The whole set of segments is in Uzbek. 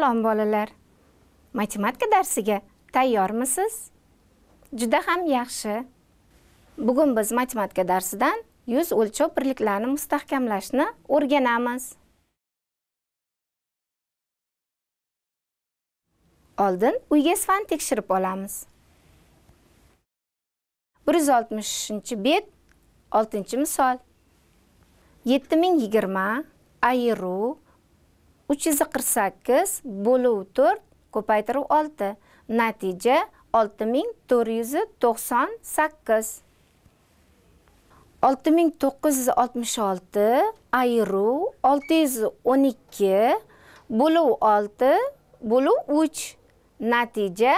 Salom bolalar. Matematika darsiga tayyormisiz? Juda ham yaxshi. Bugun biz matematika darsidan yuz o'lchov birliklarini mustahkamlashni o'rganamiz. Oldin uyga svan tekshirib olamiz. 160-bet 6-misol. 7020 ayiruv 348 bo'luv 4 ko'paytiruv 6 natija 6498 6966 ayiruv 612 bo'luv 6 bo'luv 3 natija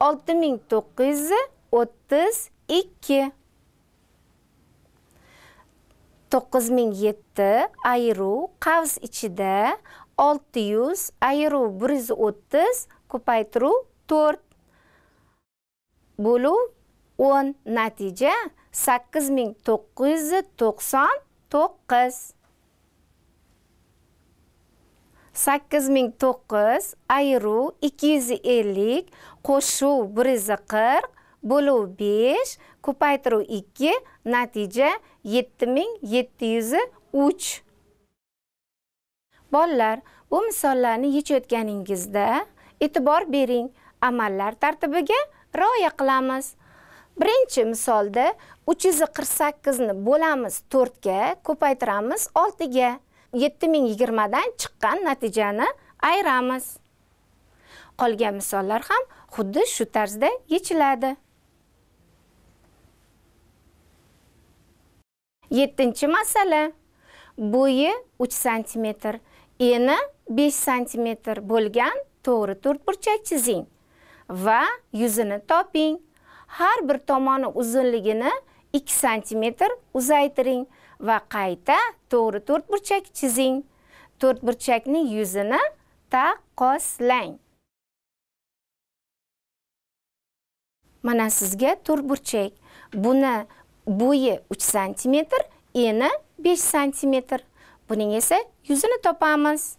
6932 9007 ayiruv qavs ichida 600 ayiruv 130 ko'paytiruv 4 bo'luv o'n natija 8999 8009 ayiruv 250 qo'shuv 140 bo'luv 5 ko'paytiruv 2 natija 7703 Bolalar, bu misollarni yechayotganingizda e'tibor bering, amallar tartibiga rioya qilamiz. Birinchi misolda 348 ni bo'lamiz 4 ga, ko'paytiramiz 6 ga. 7020 dan chiqqan natijani ayiramiz. Qolgan misollar ham xuddi shu tarzda yechiladi. 7 masala. Bo'yi 3 sm, eni 5 santimetr bo'lgan to'g'ri to'rtburchak chizing va yuzini toping. Har bir tomoni uzunligini 2 santimetr uzaytiring va qayta to'g'ri to'rtburchak chizing. To'rtburchakning yuzini taqqoslang. Mana sizga to'rtburchak. Buni bo'yi 3 santimetr eni 5 santimetr Buning esa yuzini topamiz.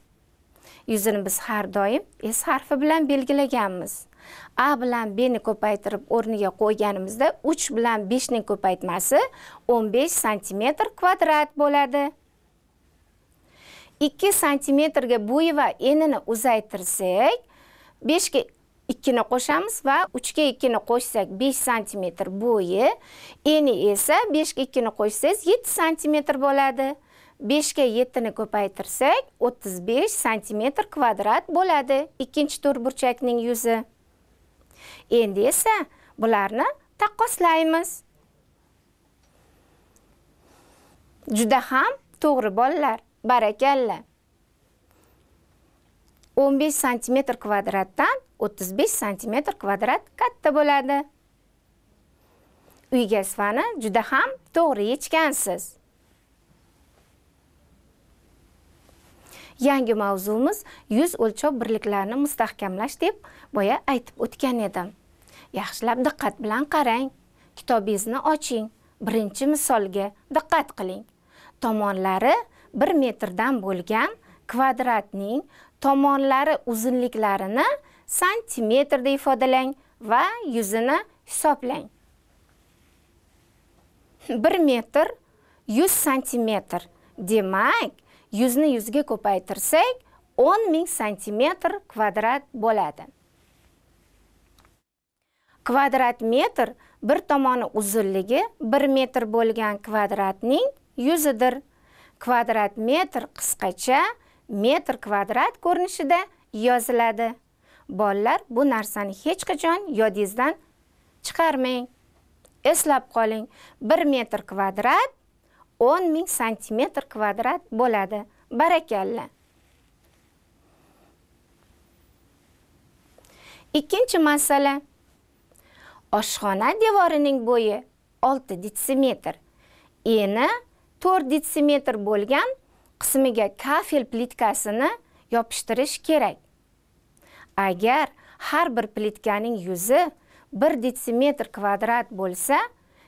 Yuzini biz har doim S harfi bilan belgilaganmiz. A bilan B ni ko'paytirib o'rniga qo'yganimizda 3 bilan 5 ning ko'paytmasi 15 sm kvadrat bo'ladi. 2 sm ga bo'yi va enini uzaytirsak, 5 ga 2 ni qo'shamiz va 3 ga 2 ni qo'shsak 5 sm bo'yi, eni esa 5 ga 2 ni qo'shsangiz 7 sm bo'ladi. 5 ga 7 ni ko'paytirsak 35 sm kvadrat bo'ladi ikkinchi to'rtburchakning yuzi. Endi esa bularni taqqoslaymiz. Juda ham to'g'ri bolalar, barakalla. 15 sm kvadratdan 35 sm kvadrat katta bo'ladi. uy svani juda ham to'g'ri yechgansiz. Yangi mavzumiz yuz o'lchov birliklarini mustahkamlash deb boya aytib o'tgan edim. Yaxshilab diqqat bilan qarang. Kitobingizni oching. Birinchi misolga diqqat qiling. Tomonlari 1 metrdan bo'lgan kvadratning tomonlari uzunliklarini santimetrda ifodalang va yuzini hisoblang. 1 metr 100 santimetr. Demak, yuzni yuzga ko'paytirsak o'n ming santimetr kvadrat bo'ladi. Kvadrat metr bir tomoni uzunligi 1 metr bo'lgan kvadratning yuzidir. Kvadrat metr qisqacha metr kvadrat ko'rinishida yoziladi. Bolalar, bu narsani hech qachon yodingizdan chiqarmang. Eslab qoling, 1 metr kvadrat o'n ming santimetr kvadrat bo'ladi. Barakalla. Ikkinchi masala. Oshxona devorining bo'yi 6 detsimetr. Eni 4 detsimetr bo'lgan qismiga kafel plitkasini yopishtirish kerak. Agar har bir plitkaning yuzi 1 detsimetr kvadrat bo'lsa,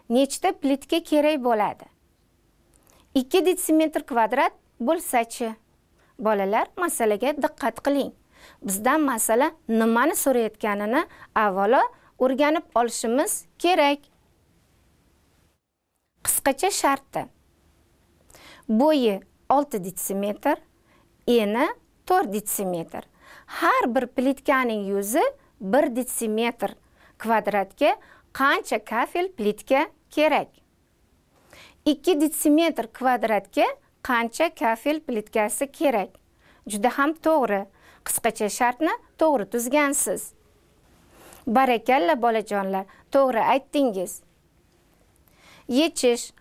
nechta plitka kerak bo'ladi? 2 detsimetr kvadrat bo'lsa-chi? Bolalar, masalaga diqqat qiling. bizdan masala nimani so'rayotganini avvalo o'rganib olishimiz kerak qisqacha sharti bo'yi 6 detsimetr eni 4 detsimetr har bir plitkaning yuzi 1 detsimetr kvadratga qancha kafel plitka kerak 2 detsimetr kvadratga qancha kafel plitkasi kerak? Juda ham to'g'ri. Qisqacha shartni to'g'ri tuzgansiz. Barakalla bolajonlar to'g'ri aytdingiz. Yechish.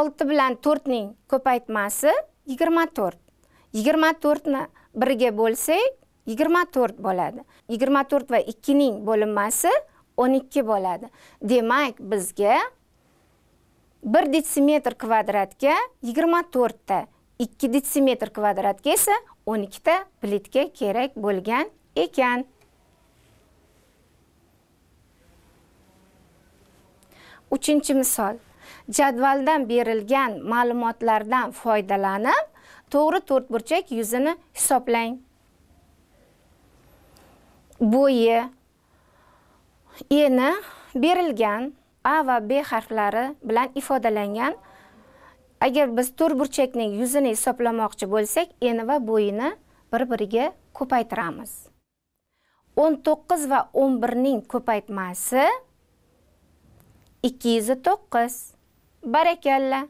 6 bilan 4 ning ko'paytmasi 24 24 ni 1 ga bo'lsak 24 bo'ladi. 24 va 2 ning bo'linmasi 12 bo'ladi. Demak bizga bir detsimetr kvadratga yigirma to'rtta ikki detsimetr kvadratga esa o'n ikkita plitka kerak bo'lgan ekan. Uchinchi misol. Jadvaldan berilgan ma'lumotlardan foydalanib to'g'ri to'rtburchak yuzini hisoblang. Bo'yi eni berilgan a va b harflari bilan ifodalangan. Agar biz to'rtburchakning yuzini hisoblamoqchi bo'lsak eni va bo'yini bir biriga ko'paytiramiz 19 va 11 ning ko'paytmasi 209 barakalla.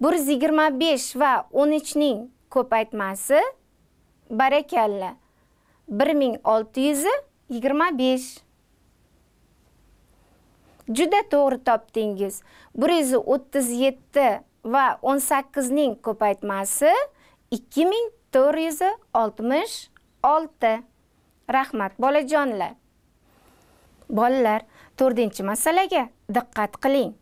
125 va 13 ning ko'paytmasi. Barakalla. 1625 juda to'g'ri topdingiz 137 va 18 ning ko'paytmasi 2466. Rahmat bolajonlar. Bolalar, 4-masalaga diqqat qiling.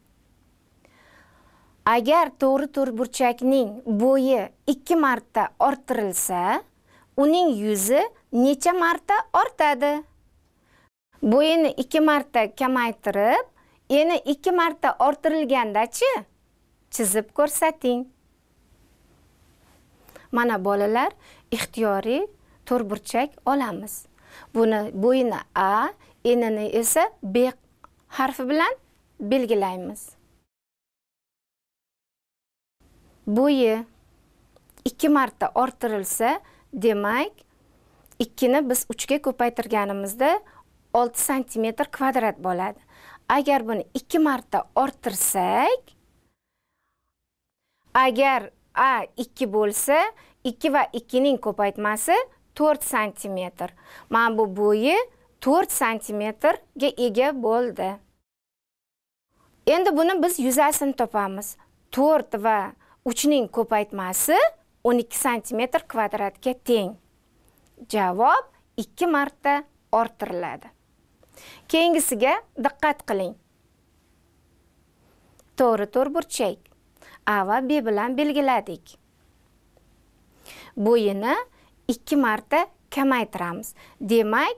Agar to'g'ri to'rtburchakning bo'yi 2 marta orttirilsa, uning yuzi necha marta ortadi? Bo'yini 2 marta kamaytirib, eni 2 marta orttirilgandachi chizib ko'rsating. Mana bolalar ixtiyoriy to'rtburchak olamiz. Buni bo'yini a enini esa b harfi bilan belgilaymiz. Bo'yi ikki marta orttirilsa demak ikkini biz uchga ko'paytirganimizda olti santimetr kvadrat bo'ladi. Agar buni 2 marta orttirsak agar a 2 bo'lsa 2 va 2 ning ko'paytmasi 4 santimetr mana bu bo'yi 4 santimetrga ega bo'ldi. Endi buni biz yuzasini topamiz. 4 va 3 ning ko'paytmasi 12 santimetr kvadratga teng. Javob 2 marta orttiriladi. Keyingisiga diqqat qiling. To'g'ri to'rtburchak a va b bilan belgiladik. Bo'yini 2 marta kamaytiramiz. Demak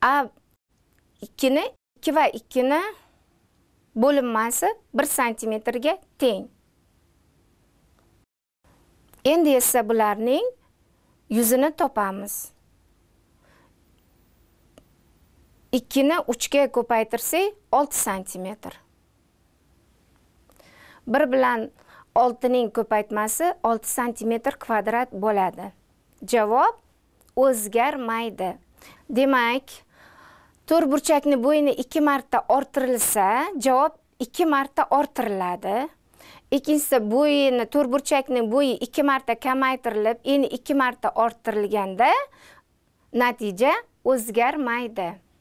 a 2 ni 2 va 2 ni bo'linmasi 1 santimetrga teng. Endi esa bularning yuzini topamiz. 2 ni 3 ga ko'paytirsak 6 santimetr. 1 bilan oltining ko'paytmasi 6 santimetr kvadrat bo'ladi. Javob o'zgarmaydi. Demak to'rtburchakni bo'yini 2 marta orttirilsa javob 2 marta orttiriladi ikkinchisi bo'yini to'rtburchakning bo'yi 2 marta kamaytirilib eni 2 marta orttirilganda natija o'zgarmaydi.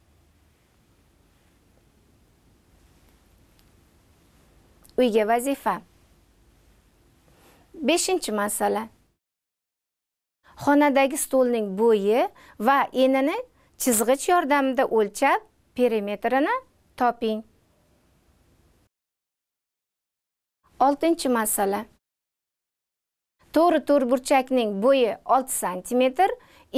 Uyga vazifa. Beshinchi masala. Xonadagi stolning bo'yi va enini chizg'ich yordamida o'lchab perimetrini toping. Oltinchi masala. To'g'ri to'rtburchakning bo'yi 6 santimetr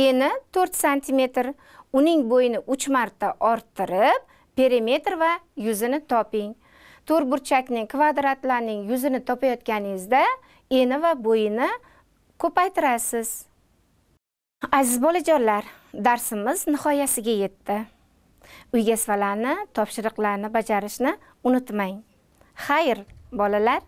eni 4 santimetr. Uning bo'yini 3 marta orttirib perimetr va yuzini toping. To'rtburchakning kvadratlarning yuzini topayotganingizda eni va bo'yini ko'paytirasiz. Aziz bolajonlar darsimiz nihoyasiga yetdi. Uy gazvalarni topshiriqlarni bajarishni unutmang. Xayr bolalar.